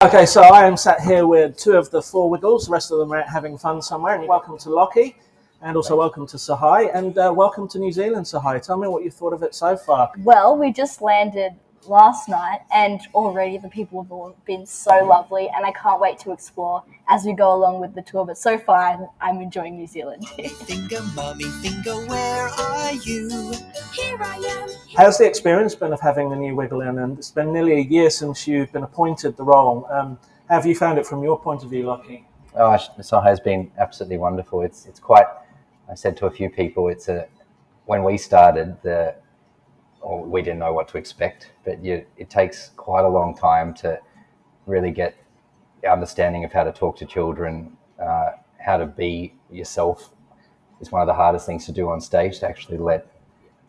Okay, so I am sat here with two of the four Wiggles. The rest of them are out having fun somewhere. And welcome to Lachy, and also welcome to Tsehay, and uh, welcome to New Zealand, Tsehay. Tell me what you thought of it so far. Well, we just landed last night, and already the people have all been so lovely, and I can't wait to explore as we go along with the tour. But so far, I'm, I'm enjoying New Zealand. Finger, mommy, finger, where are you? Here I am. How's the experience been of having the new Wiggle in? And it's been nearly a year since you've been appointed the role. Um, have you found it from your point of view, Lachy? Oh, Tsehay has been absolutely wonderful. It's it's quite. I said to a few people, it's a when we started the, or we didn't know what to expect, but you, it takes quite a long time to really get understanding of how to talk to children, uh, how to be yourself. Is one of the hardest things to do on stage to actually let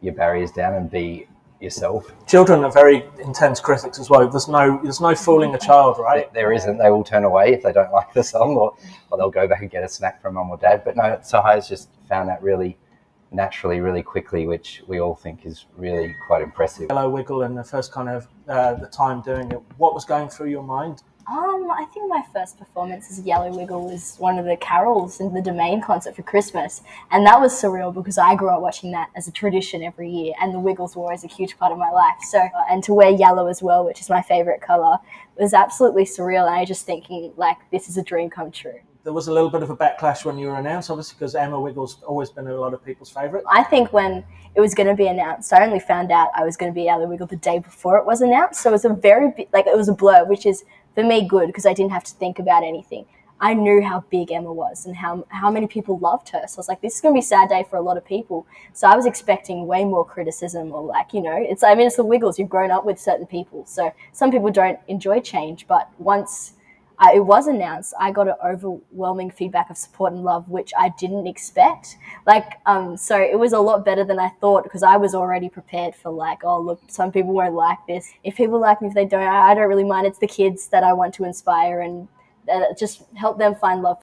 your barriers down and be yourself. Children are very intense critics as well. There's no there's no fooling a child, right? There isn't. They will turn away if they don't like the song, or, or they'll go back and get a snack from mum or dad. But no, Tsehay's just found that really naturally, really quickly, which we all think is really quite impressive. Yellow Wiggle and the first kind of uh, the time doing it. What was going through your mind? Um, I think my first performance as Yellow Wiggle was one of the carols in the Domain concert for Christmas, and that was surreal because I grew up watching that as a tradition every year, and the Wiggles were always a huge part of my life. So, uh, and to wear yellow as well, which is my favorite color, was absolutely surreal. And I just thinking like this is a dream come true. There was a little bit of a backlash when you were announced, obviously, because Emma Wiggle's has always been a lot of people's favourite. I think when it was going to be announced, I only found out I was going to be Yellow Wiggle the day before it was announced. So it was a very like it was a blur, which is for me good because I didn't have to think about anything. I knew how big Emma was and how how many people loved her. So I was like, this is gonna be a sad day for a lot of people. So I was expecting way more criticism or like, you know, it's I mean it's the Wiggles. You've grown up with certain people, so some people don't enjoy change. But once it was announced, I got an overwhelming feedback of support and love, which I didn't expect. Like, um, so it was a lot better than I thought because I was already prepared for like, oh look, some people won't like this. If people like me, if they don't, I I don't really mind. It's the kids that I want to inspire and uh, just help them find love